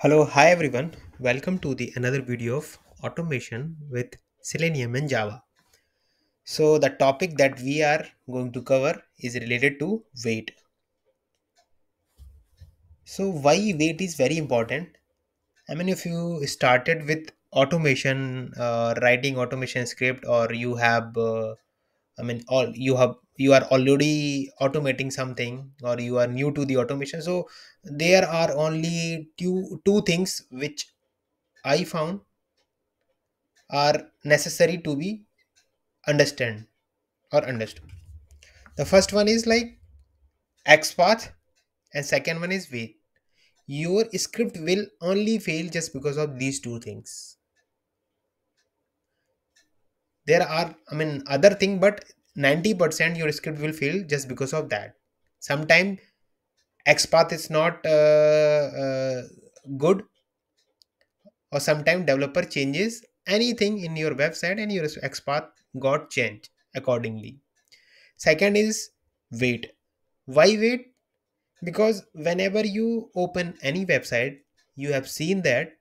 Hello, hi everyone. Welcome to the another video of automation with Selenium and Java. So the topic that we are going to cover is related to wait. So why wait is very important? I mean, if you started with automation, uh, writing automation script, or you have, uh, I mean, all you have, you are already automating something, or you are new to the automation. So there are only two two things which I found are necessary to be understand or understood. The first one is like xpath and second one is wait your script will only fail just because of these two things. There are i mean other thing but 90% your script will fail just because of that. Sometimes xpath is not uh, uh, good or sometimes developer changes anything in your website and your xpath got changed accordingly. Second is wait. Why wait? Because whenever you open any website you have seen that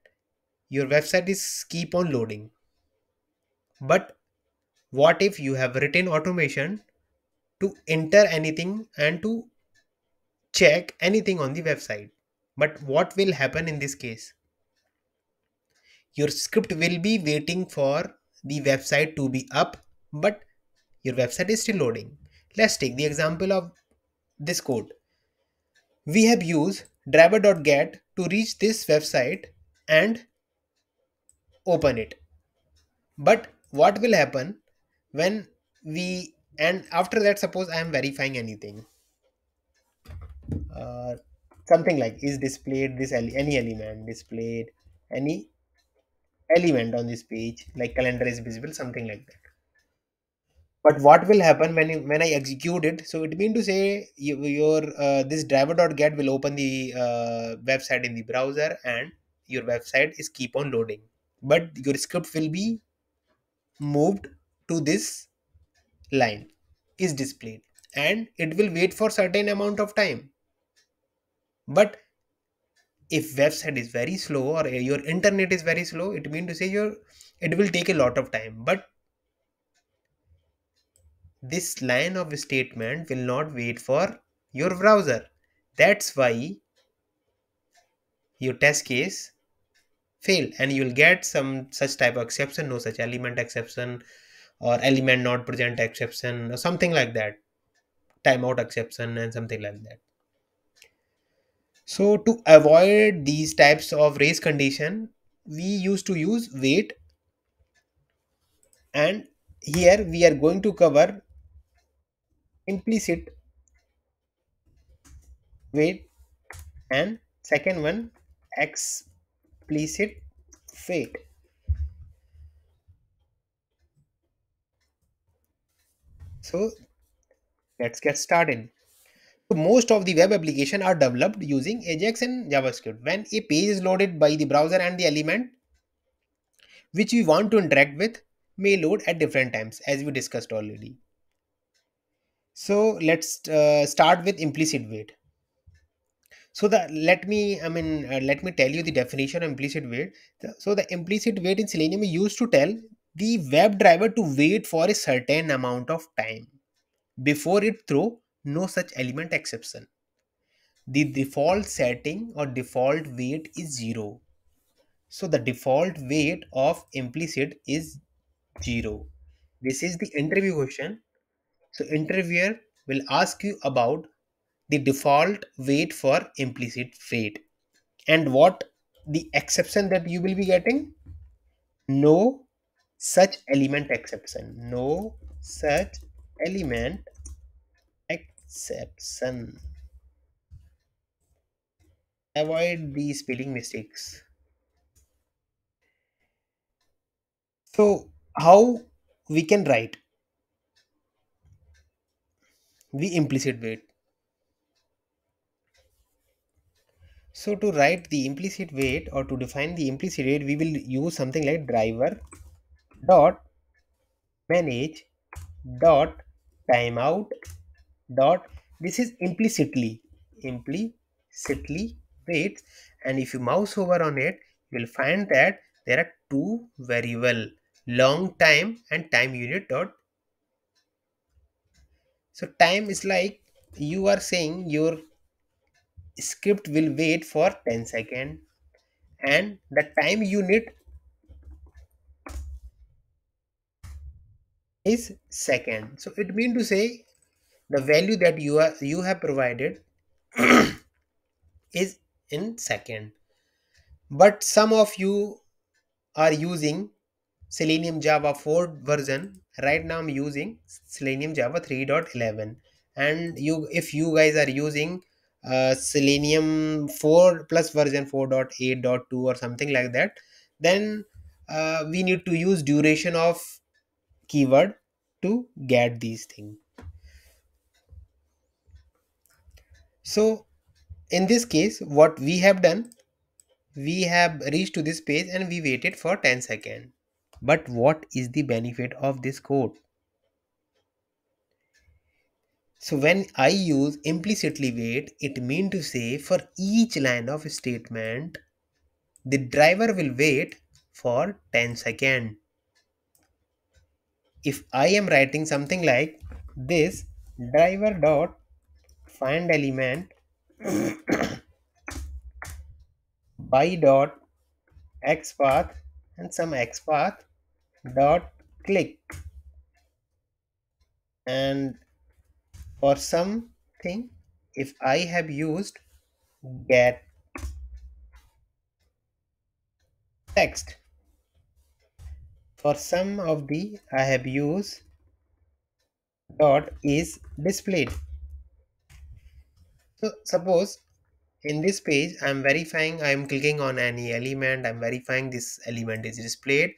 your website is keep on loading. But what if you have written automation to enter anything and to check anything on the website? But what will happen in this case? Your script will be waiting for the website to be up but your website is still loading. Let's take the example of this code. We have used driver.get to reach this website and open it. But what will happen when we and after that suppose i am verifying anything uh, something like is displayed this ele- any element displayed any element on this page like calendar is visible something like that. But what will happen when you, when i execute it? So it mean to say you, your uh, this driver.get will open the uh, website in the browser and your website is keep on loading. But your script will be moved to this line is displayed and it will wait for certain amount of time. But if website is very slow or your internet is very slow it means to say your it will take a lot of time. But this line of statement will not wait for your browser. That's why your test case fail and you will get some such type of exception no such element exception or element not present exception or something like that. Timeout exception and something like that. So to avoid these types of race condition we used to use wait and here we are going to cover implicit wait and second one explicit wait so let's get started. So most of the web application are developed using ajax and javascript. When a page is loaded by the browser and the element which we want to interact with may load at different times as we discussed already. So let's uh, start with implicit wait so the let me i mean uh, let me tell you the definition of implicit wait so the implicit wait in selenium is used to tell the web driver to wait for a certain amount of time. Before it throw no such element exception. The default setting or default wait is zero. So the default wait of implicit is zero. This is the interview question. So interviewer will ask you about the default wait for implicit wait and what the exception that you will be getting? No such element exception. No such element exception. Avoid the spelling mistakes. So how we can write? The implicit wait so to write the implicit wait or to define the implicit wait we will use something like driver dot manage dot timeout dot this is implicitly implicitly waits and if you mouse over on it you will find that there are two variable long time and time unit dot. So time is like you are saying your script will wait for 10 seconds and the time unit is second. So it means to say the value that you are you have provided is in second. But some of you are using selenium java 4 version. Right now i'm using selenium java 3.11 and you if you guys are using uh, selenium 4 plus version 4.8.2 or something like that then uh, we need to use duration of keyword to get these things so in this case what we have done we have reached to this page and we waited for 10 seconds but what is the benefit of this code? So when i use implicitly wait it mean to say for each line of statement the driver will wait for 10 seconds if I am writing something like this driver dot find element by dot xpath and some xpath dot click. And for something if I have used get text for some of the I have used dot is displayed. So suppose in this page I'm verifying I'm clicking on any element I'm verifying this element is displayed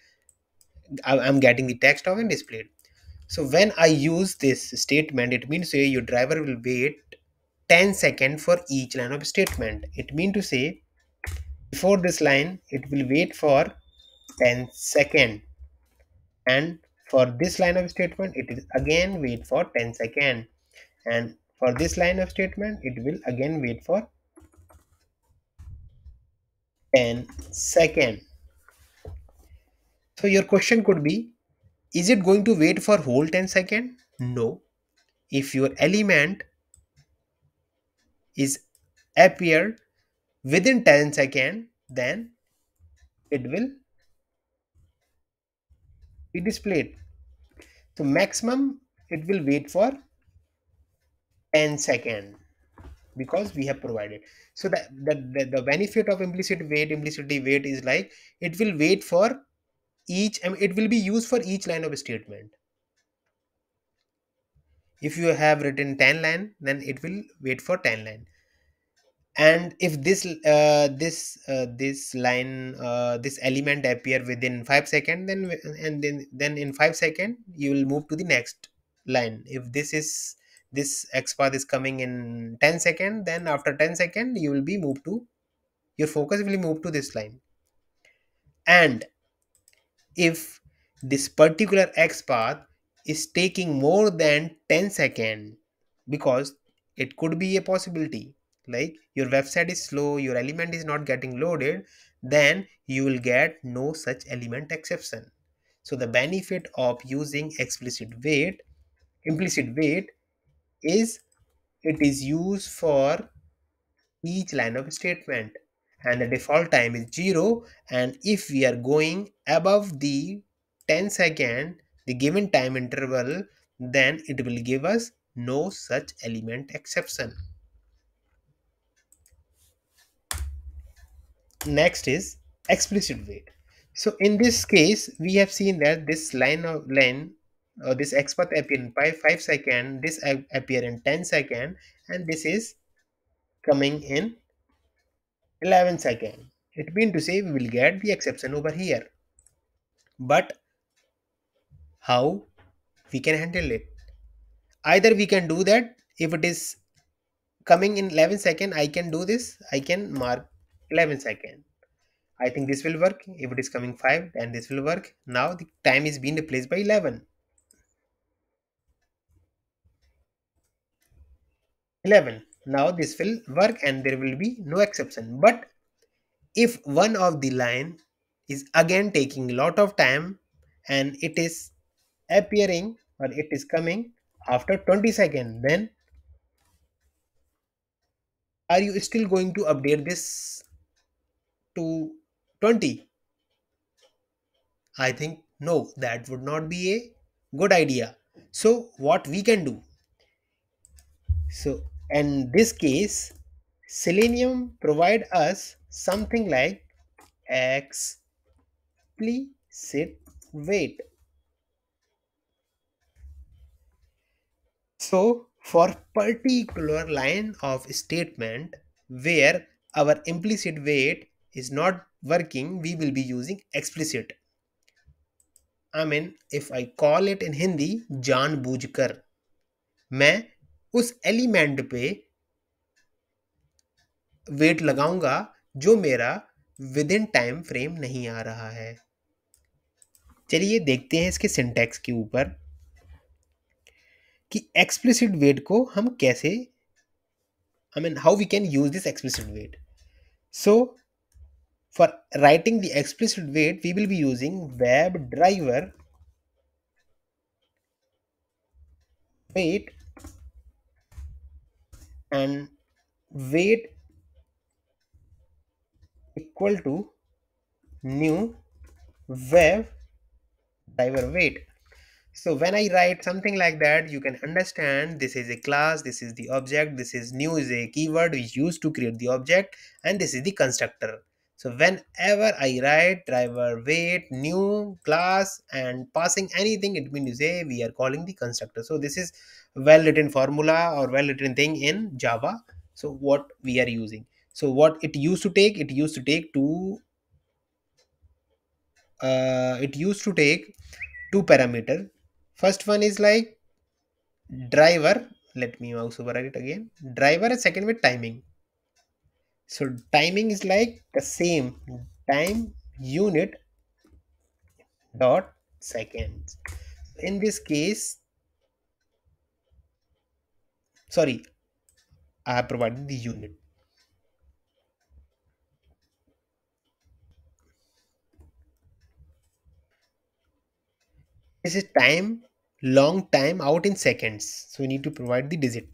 I'm getting the text of and displayed. So when I use this statement it means say your driver will wait 10 seconds for each line of statement. It means to say before this line it will wait for 10 seconds and for this line of statement it is again wait for 10 second. And for this line of statement it will again wait for 10 second. So your question could be is it going to wait for whole 10 second? No. If your element is appeared within 10 second then it will be displayed so maximum it will wait for 10 second because we have provided. So that the, the, the benefit of implicit wait implicitly wait is like it will wait for each it will be used for each line of statement. If you have written 10 line then it will wait for 10 line and if this uh, this uh, this line uh, this element appear within 5 second then and then then in 5 second you will move to the next line. If this is this x path is coming in 10 second then after 10 second you will be moved to your focus will move to this line. And if this particular x path is taking more than 10 second because it could be a possibility like your website is slow your element is not getting loaded then you will get no such element exception. So the benefit of using explicit wait implicit wait is it is used for each line of statement and the default time is 0 and if we are going above the 10 second the given time interval then it will give us no such element exception next is explicit wait so in this case we have seen that this line of line or uh, this xpath appear in 5, 5 second this appear in 10 second and this is coming in 11 second. It means to say we will get the exception over here. But how we can handle it? Either we can do that if it is coming in 11 second i can do this. I can mark 11 second. I think this will work. If it is coming 5 then this will work. Now the time is being replaced by 11 11 now this will work and there will be no exception. But if one of the line is again taking a lot of time and it is appearing or it is coming after 20 seconds then are you still going to update this to 20 i think no that would not be a good idea. So what we can do? So in this case selenium provide us something like explicit wait so for particular line of statement where our implicit wait is not working, we will be using explicit. I mean, if I call it in Hindi जानबूझकर मैं उस element पे wait लगाऊँगा जो मेरा with in time frame नहीं आ रहा है। चलिए देखते हैं इसके सिंटैक्स के ऊपर कि एक्सप्लिसिट वेट को हम कैसे I mean how we can use this explicit weight so for writing the explicit wait we will be using WebDriver wait and wait equal to new web driver wait so when i write something like that you can understand this is a class this is the object this is new is a keyword we use to create the object and this is the constructor so whenever I write driver wait new class and passing anything, it means you say we are calling the constructor. So this is well written formula or well written thing in Java. So what we are using. So what it used to take, it used to take two. Uh, it used to take two parameter. First one is like driver. Let me mouse over it again. Driver and second with timing so timing is like the same. Time unit dot seconds. In this case sorry i have provided the unit. This is time long time out in seconds. So we need to provide the digit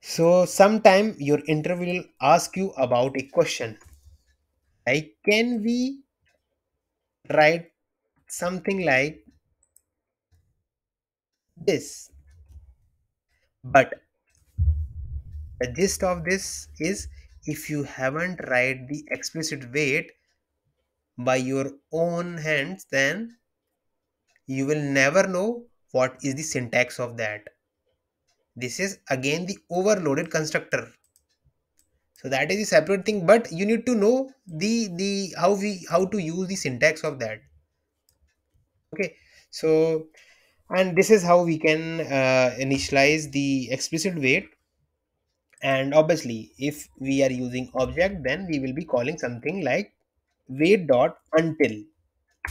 so sometime your interview will ask you about a question. Like can we write something like this? But the gist of this is if you haven't write the explicit wait by your own hands then you will never know what is the syntax of that this is again the overloaded constructor. So that is a separate thing but you need to know the the how we how to use the syntax of that. Okay so and this is how we can uh, initialize the explicit wait and obviously if we are using object then we will be calling something like wait dot until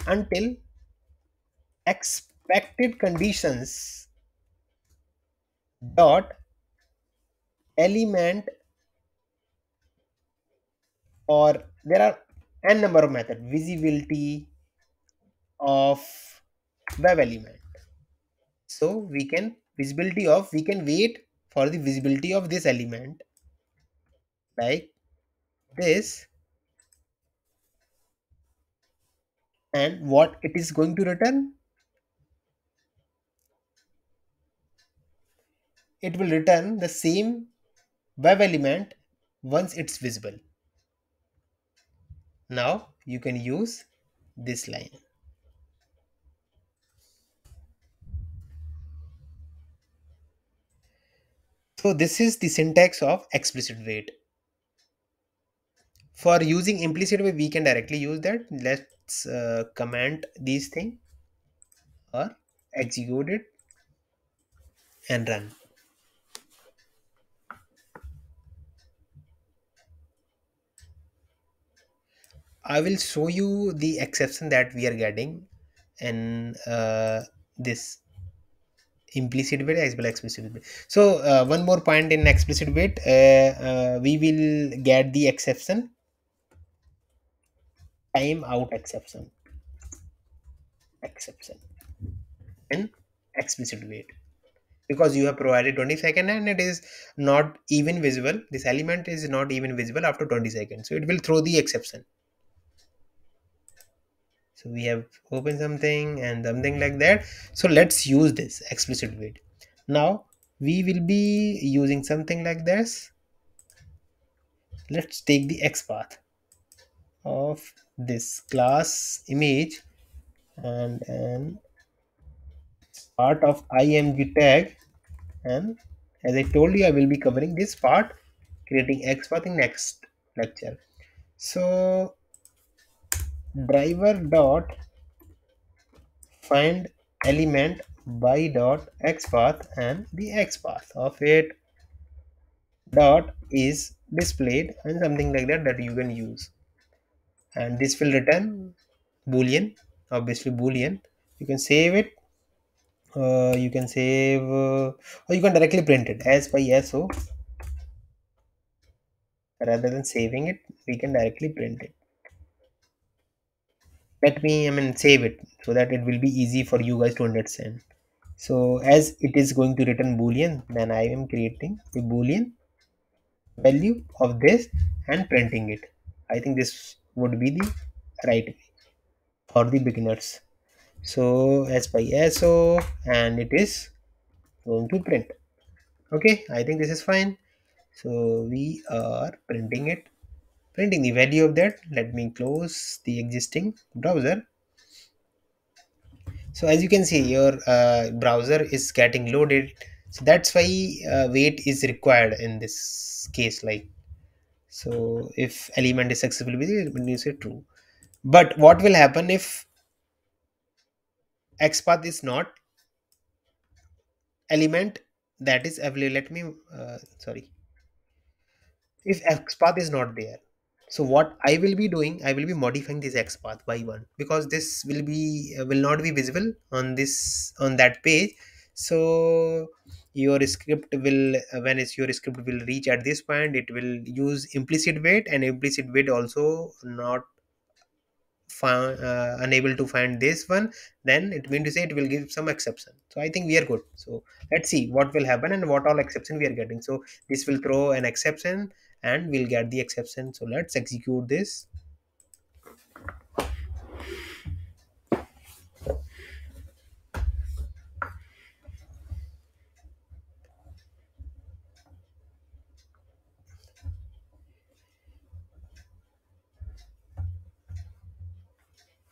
until expected conditions dot element or there are n number of method visibility of web element. So we can visibility of we can wait for the visibility of this element like this and what it is going to return it will return the same web element once it's visible. Now you can use this line. So this is the syntax of explicit wait. For using implicit wait, we can directly use that. Let's uh, comment these things or execute it and run. I will show you the exception that we are getting in uh, this implicit wait as well explicit wait so uh, one more point in explicit wait uh, uh, we will get the exception. Time out exception. Exception. In explicit wait because you have provided 20 second and it is not even visible. This element is not even visible after 20 seconds. So it will throw the exception so we have opened something and something like that. So let's use this explicit wait now we will be using something like this. Let's take the xpath of this class image and an part of img tag. And as i told you i will be covering this part creating xpath in next lecture. So driver dot find element by dot xpath and the xpath of it dot is displayed and something like that that you can use. And this will return boolean obviously boolean. You can save it. Uh, you can save uh, or you can directly print it as by so rather than saving it we can directly print it let me i mean save it so that it will be easy for you guys to understand. So as it is going to return boolean then i am creating a boolean value of this and printing it. I think this would be the right way for the beginners. So as by so and it is going to print. Okay i think this is fine. So we are printing it printing the value of that let me close the existing browser. So as you can see your uh, browser is getting loaded. So that's why uh, wait is required in this case like so if element is successful with it you say true. But what will happen if xpath is not element that is available? Let me uh, sorry. If xpath is not there so what i will be doing i will be modifying this xpath by one because this will be uh, will not be visible on this on that page. So your script will uh, when is your script will reach at this point it will use implicit wait and implicit wait also not found uh, unable to find this one. Then it means to say it will give some exception. So i think we are good. So let's see what will happen and what all exception we are getting. So this will throw an exception and we'll get the exception. So let's execute this.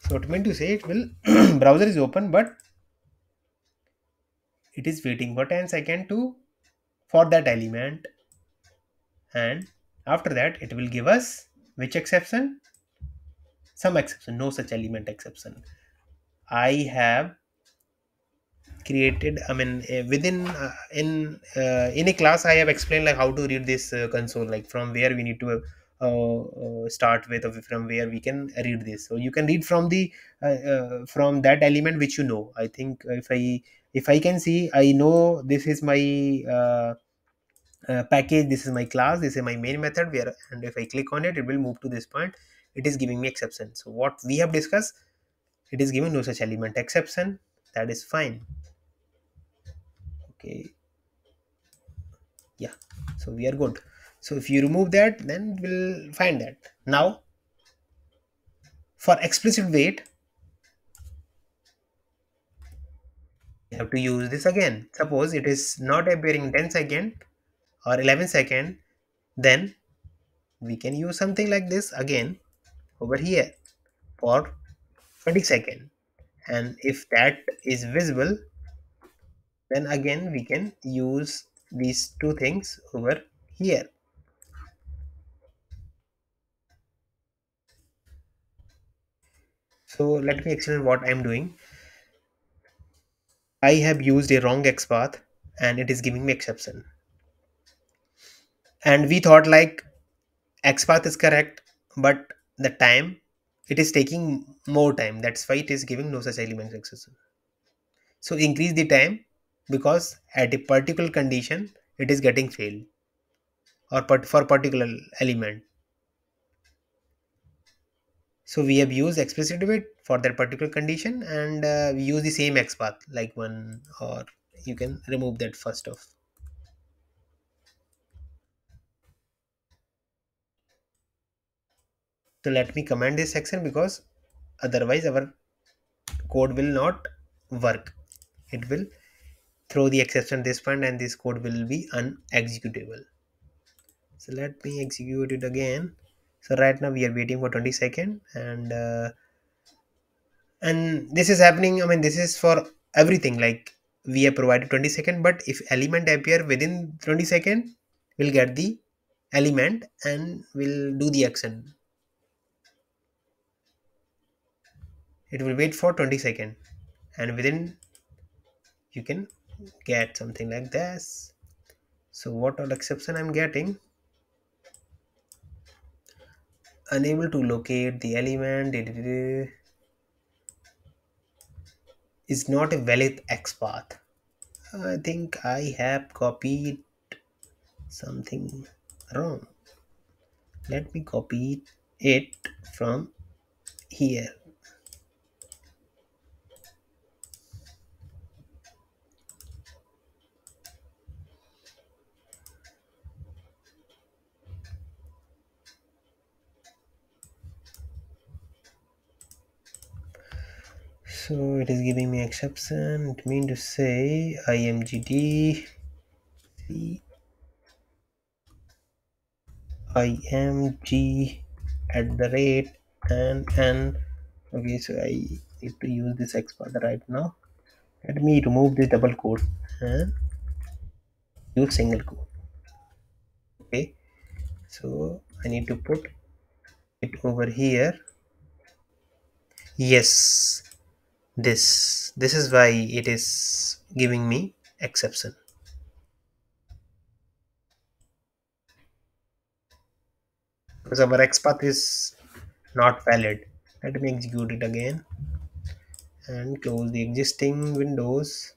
So it meant to say it will browser is open but it is waiting for 10 second to for that element and after that it will give us which exception? Some exception no such element exception. I have created i mean uh, within uh, in uh, in a class i have explained like how to read this uh, console like from where we need to uh, uh, start with from where we can read this. So you can read from the from that element which you know. I think if i if i can see i know this is my uh, package this is my class this is my main method where and if i click on it it will move to this point. It is giving me exception. So what we have discussed it is giving no such element. Exception that is fine. Okay. Yeah. So we are good. So if you remove that then we'll find that. Now for explicit wait you have to use this again. Suppose it is not appearing 10 second or 11 second then we can use something like this again over here for 20 second. And if that is visible then again we can use these two things over here. So let me explain what i'm doing. I have used a wrong xpath and it is giving me exception and we thought like xpath is correct but the time it is taking more time. That's why it is giving no such element exception so increase the time because at a particular condition it is getting failed or for particular element. So we have used explicit wait for that particular condition and uh, we use the same xpath like one or you can remove that first off so let me comment this section because otherwise our code will not work. It will throw the exception this point and this code will be unexecutable. So let me execute it again. So right now we are waiting for 20 second and uh, and this is happening i mean this is for everything. Like we have provided 20 second but if element appear within 20 second we'll get the element and we'll do the action it will wait for 20 second and within you can get something like this so what all exception i'm getting unable to locate the element is not a valid XPath. I think I have copied something wrong. Let me copy it from here. So it is giving me exception. It mean to say imgd img at the rate and and okay so i need to use this xpath right now. Let me remove the double quote and use single quote. Okay so i need to put it over here. Yes this this is why it is giving me exception. Because our xpath is not valid. Let me execute it again and close the existing windows.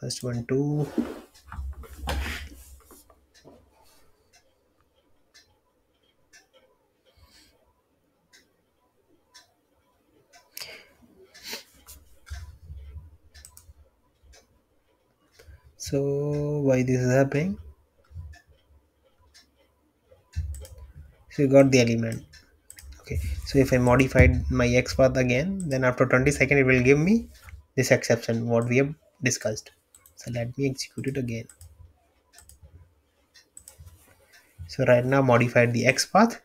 First one two so why this is happening? So you got the element. Okay. So if i modified my xpath again then after 20 second it will give me this exception what we have discussed. So let me execute it again. So right now modified the xpath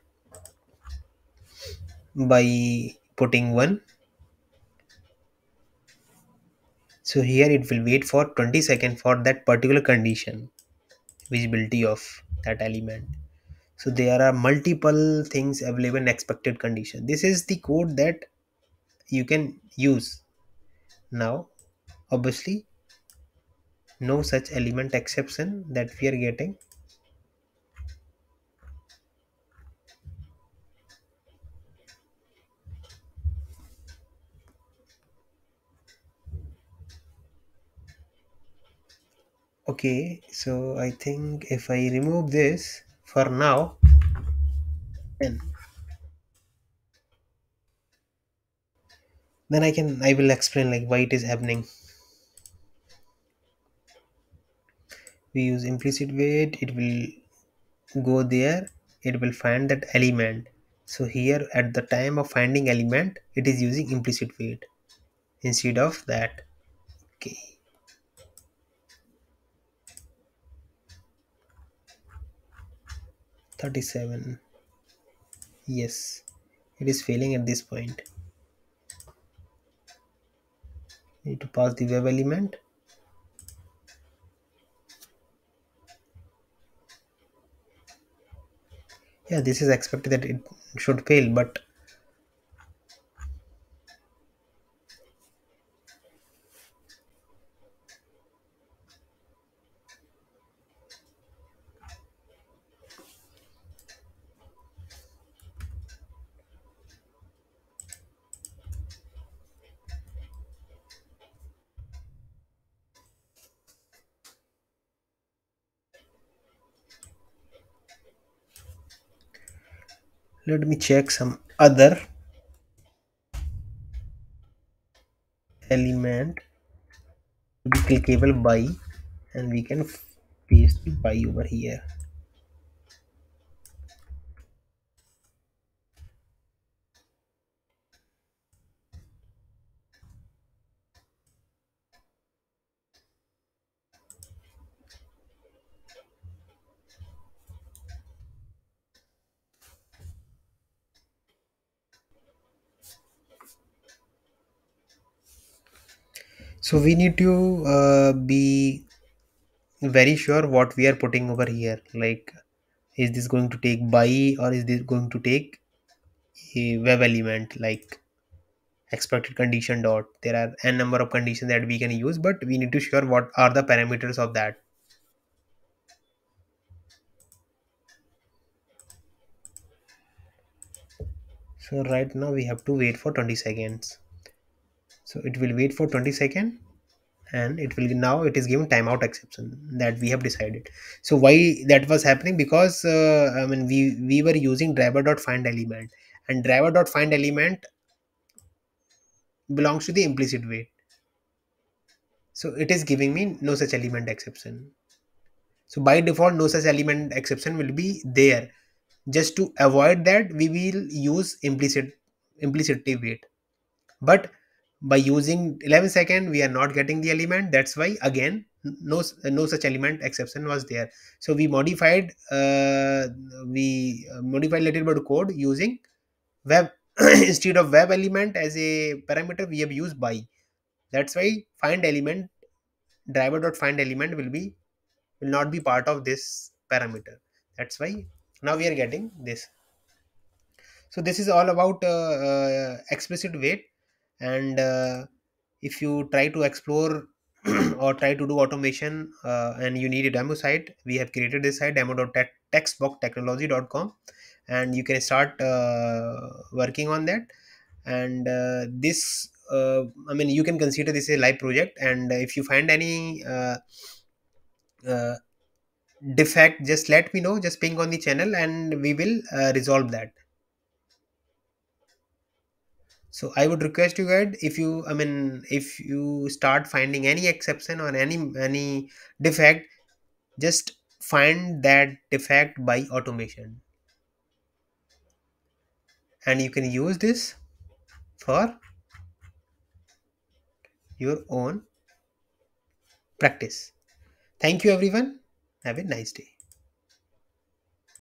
by putting one so here it will wait for 20 seconds for that particular condition visibility of that element. So there are multiple things available in expected condition. This is the code that you can use. Now obviously no such element exception that we are getting okay so i think if i remove this for now then then i can i will explain like why it is happening. We use implicit wait it will go there it will find that element. So here at the time of finding element it is using implicit wait instead of that. Okay Thirty-seven. yes it is failing at this point need to pass the web element yeah this is expected that it should fail but let me check some other element. To be clickable by and we can paste the by over here so we need to uh, be very sure what we are putting over here. Like is this going to take by or is this going to take a web element like expected condition dot? There are n number of conditions that we can use but we need to sure what are the parameters of that. So right now we have to wait for 20 seconds so it will wait for 20 second and it will now it is given timeout exception that we have decided. So why that was happening? Because uh, i mean we we were using driver dot find element and driver dot find element belongs to the implicit wait so it is giving me no such element exception. So by default no such element exception will be there. Just to avoid that we will use implicit implicitly wait. But by using 11 second we are not getting the element. That's why again no no such element exception was there. So we modified uh, we modified little bit code using web instead of web element as a parameter we have used by. That's why find element driver dot find element will be will not be part of this parameter. That's why now we are getting this. So this is all about uh, uh, explicit wait and uh, if you try to explore or try to do automation uh, and you need a demo site we have created this site demo.textboxtechnology.com and you can start uh, working on that. And uh, this uh, i mean you can consider this a live project. And if you find any uh, uh, defect just let me know. Just ping on the channel and we will resolve that so i would request you guys if you i mean if you start finding any exception or any any defect just find that defect by automation. And you can use this for your own practice. Thank you everyone. Have a nice day